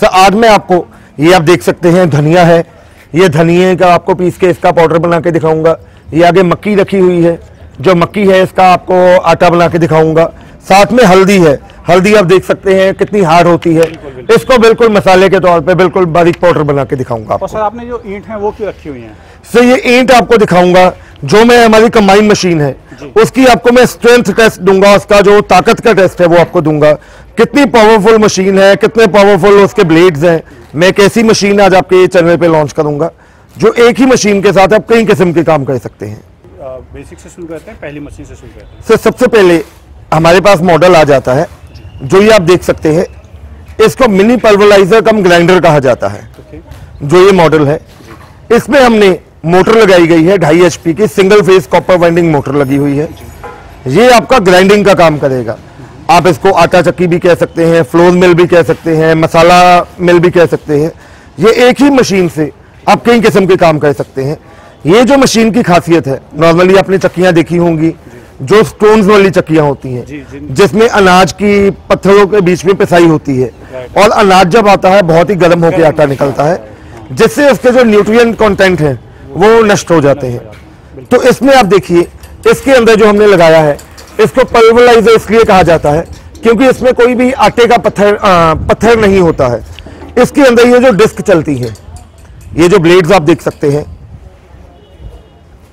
Sir आज मैं आपको ये आप देख सकते हैं धनिया है। ये धनिए का आपको पीस के इसका पाउडर बना के दिखाऊँगा। ये आगे मक्की रखी हुई है। जो मक्की है इसका आपको आटा बना के दिखाऊँगा। साथ में हल्दी है। हल्दी आप देख सकते हैं कितनी हार्ड होती है। बिल्कुल, बिल्कुल। इसको बिल्कुल मसाले के तौर पे बिल्कुल बारीक पाउडर बना के दिखाऊँगा आपको सर आपने जो ईंट है वो क्यों रखी हुई है? सर ये ईंट आपको दिखाऊँगा। जो मैं हमारी कंबाइन मशीन है उसकी आपको मैं स्ट्रेंथ टेस्ट दूँगा उसका जो ताकत का टेस्ट है वो आपको दूँगा। कितनी पावरफुल मशीन है कितने पावरफुल उसके ब्लेड्स हैं मैं एक ऐसी मशीन आज आपके चैनल पे लॉन्च करूँगा जो एक ही मशीन के साथ आप कई किस्म के काम कर सकते हैं। बेसिक से शुरू करते हैं पहली मशीन से शुरू करते हैं। सर सबसे पहले हमारे पास मॉडल आ जाता है जो। ये आप देख सकते हैं इसको मिनी पल्वलाइजर कम ग्राइंडर कहा जाता है। जो ये मॉडल है इसमें हमने मोटर लगाई गई है ढाई एचपी की single phase copper winding motor लगी हुई है। ये आपका ग्राइंडिंग का काम करेगा। आप इसको आटा चक्की भी कह सकते हैं फ्लोर मिल भी कह सकते हैं मसाला मिल भी कह सकते हैं। ये एक ही मशीन से आप कई किस्म के काम कर सकते हैं। ये जो मशीन की खासियत है नॉर्मली आपने चक्कियाँ देखी होंगी जो स्टोन्स वाली चक्कियाँ होती हैं जिसमें अनाज की पत्थरों के बीच में पिसाई होती है। और अनाज जब आता है बहुत ही गर्म होकर आटा निकलता है जिससे उसके जो न्यूट्रिएंट कंटेंट हैं वो नष्ट हो जाते हैं। तो इसमें आप देखिए इसके अंदर जो हमने लगाया है इसको पल्वलाइजर इसलिए कहा जाता है क्योंकि इसमें कोई भी आटे का पत्थर आ, पत्थर नहीं होता है। इसके अंदर ये जो डिस्क चलती है ये जो ब्लेड्स आप देख सकते हैं।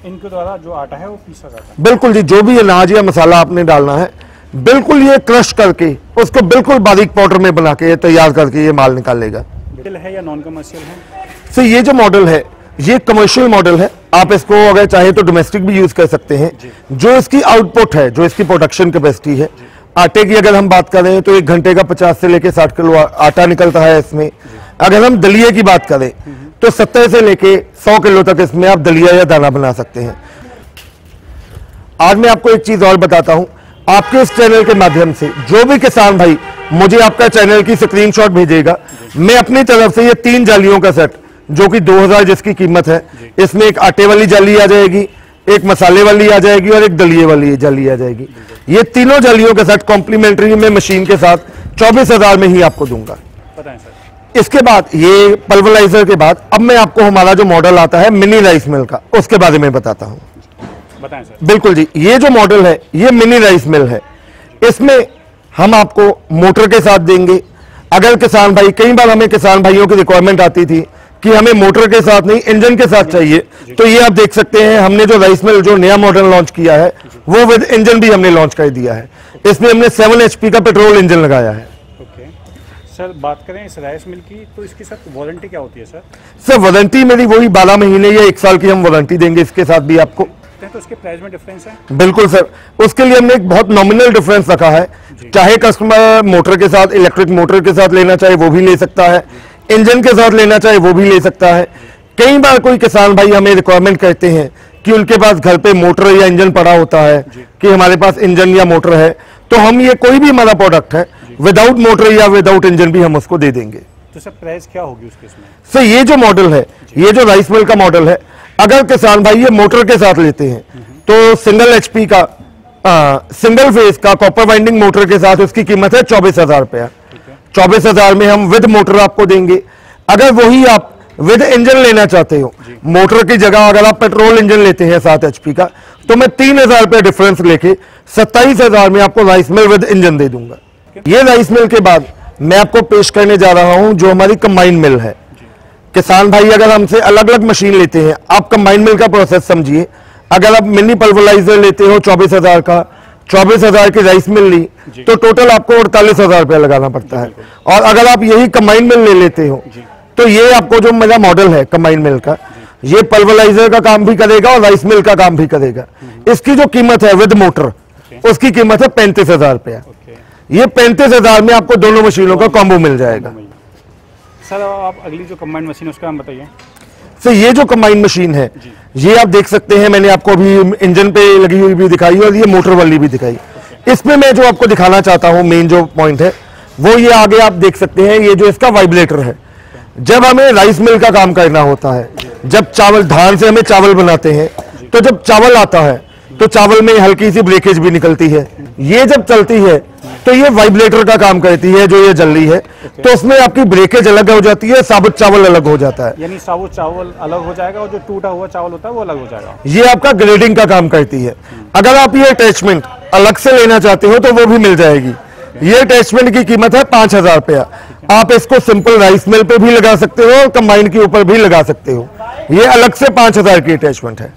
इनके द्वारा जो आटा है वो पीसा जाता है। बिल्कुल जी जो भी अनाज या मसाला आपने डालना है बिल्कुल ये क्रश करके उसको बिल्कुल बारीक पाउडर में बना के तैयार करके ये माल निकाल लेगा। है या नॉन कमर्शियल है? सो ये जो मॉडल है ये कमर्शियल मॉडल है। आप इसको अगर चाहे तो डोमेस्टिक भी यूज़ कर सकते हैं। जो। इसकी आउटपुट है जो इसकी प्रोडक्शन कैपेसिटी है। आटे की अगर हम बात करें तो एक घंटे का 50 से लेके 60 किलो आटा निकलता है इसमें। अगर हम दलिए की बात करें तो 70 से लेके सौ किलो तक इसमें आप दलिया या दाना बना सकते हैं। आज मैं आपको एक चीज़ और बताता हूँ। आपके इस चैनल के माध्यम से जो भी किसान भाई मुझे आपका चैनल की स्क्रीनशॉट भेजेगा। मैं अपनी तरफ़ से ये तीन जालियों का सेट जो कि 2000 जिसकी कीमत है इसमें एक आटे वाली जाली आ जाएगी एक मसाले वाली आ जाएगी और एक दलिए वाली जाली आ जाएगी। ये तीनों जालियों के साथ कॉम्प्लीमेंट्री में मशीन के साथ चौबीस हज़ार में ही आपको दूँगा। बताएँ सर। इसके बाद ये पल्वलाइजर के बाद अब मैं आपको हमारा जो मॉडल आता है मिनी राइस मिल का उसके बारे में बताता हूँ। बताएँ सर। बिल्कुल जी ये जो मॉडल है ये मिनी राइस मिल है। इसमें हम आपको मोटर के साथ देंगे। अगर किसान भाई कई बार हमें किसान भाइयों की रिक्वायरमेंट आती थी कि हमें मोटर के साथ नहीं इंजन के साथ चाहिए। तो ये आप देख सकते हैं हमने जो राइस मिल जो नया मॉडल लॉन्च किया है वो विद इंजन भी हमने लॉन्च कर दिया है। इसमें हमने सेवन एचपी का पेट्रोल इंजन लगाया है। सर बात करें इस राइस मिल की तो इसके साथ वारंटी क्या होती है सर? सर वारंटी मेरी वही बारह महीने या एक साल की हम वारंटी देंगे इसके साथ भी आपको। तो इसके प्राइस में डिफरेंस है? बिल्कुल सर। उसके लिए हमने एक बहुत नॉमिनल डिफरेंस रखा है। चाहे कस्टमर मोटर के साथ इलेक्ट्रिक मोटर के साथ लेना चाहे वो भी ले सकता है। इंजन के साथ लेना चाहे वो भी ले सकता है। कई बार कोई किसान भाई हमें रिक्वायरमेंट करते हैं कि उनके पास घर पे मोटर या इंजन पड़ा होता है कि हमारे पास इंजन या मोटर है तो हम ये कोई भी हमारा प्रोडक्ट है विदाउट मोटर या विदाउट इंजन भी हम उसको दे देंगे। तो सर प्राइस क्या होगी उसके इसमें सर ये जो मॉडल है ये जो राइस मिल का मॉडल है अगर किसान भाई ये मोटर के साथ लेते हैं तो सिंगल एचपी का आ, सिंगल फ़ेज़ का कॉपर वाइंडिंग मोटर के साथ उसकी कीमत है चौबीस हज़ार रुपया। चौबीस हज़ार में हम विद मोटर आपको देंगे। अगर वही आप विद इंजन लेना चाहते हो मोटर की जगह अगर आप पेट्रोल इंजन लेते हैं सात एचपी का तो मैं तीन हज़ार रुपया डिफरेंस लेके सत्ताईस हज़ार में आपको राइस मिल विद इंजन दे दूँगा। ये राइस मिल के बाद मैं आपको पेश करने जा रहा हूँ जो हमारी कंबाइन मिल है। किसान भाई अगर हमसे अलग अलग मशीन लेते हैं आप कंबाइन मिल का प्रोसेस समझिए। अगर आप मिनी पल्वलाइजर लेते हो चौबीस हज़ार का चौबीस हज़ार की राइस मिल ली तो टोटल आपको अड़तालीस हज़ार रुपया लगाना पड़ता है। और अगर आप यही कंबाइन मिल ले लेते हो तो ये आपको जो मेरा मॉडल है कंबाइन मिल का ये पल्वलाइजर का काम भी करेगा और राइस मिल का काम भी करेगा। इसकी जो कीमत है विद मोटर उसकी कीमत है पैंतीस हज़ार रुपया। ये पैंतीस हज़ार में आपको दोनों मशीनों का कॉम्बो मिल जाएगा। सर आप अगली जो कंबाइंड मशीन है उसका नाम बताइए। तो ये जो कंबाइन मशीन है ये आप देख सकते हैं, मैंने आपको अभी इंजन पे लगी हुई भी दिखाई और ये मोटर वाली भी दिखाई। इसमें मैं जो आपको दिखाना चाहता हूँ मेन जो पॉइंट है, वो ये आगे आप देख सकते हैं, ये जो इसका वाइब्रेटर है। जब हमें राइस मिल का काम करना होता है, जब चावल, धान से हमें चावल बनाते हैं तो जब चावल आता है तो चावल में हल्की सी ब्रेकेज भी निकलती है। ये जब चलती है तो ये वाइब्रेटर का काम करती है जो ये जल रही है। Okay. तो उसमें आपकी ब्रेकेज अलग हो जाती है साबुत चावल अलग हो जाता है। यानी साबुत चावल अलग हो जाएगा और जो टूटा हुआ चावल होता है वो अलग हो जाएगा। ये आपका ग्रेडिंग का काम करती है। अगर आप ये अटैचमेंट अलग से लेना चाहते हो तो वो भी मिल जाएगी। ये अटैचमेंट की कीमत है पाँच हज़ार रुपया। आप इसको सिंपल राइस मिल पे भी लगा सकते हो और कंबाइन के ऊपर भी लगा सकते हो। ये अलग से पाँच हज़ार की अटैचमेंट है।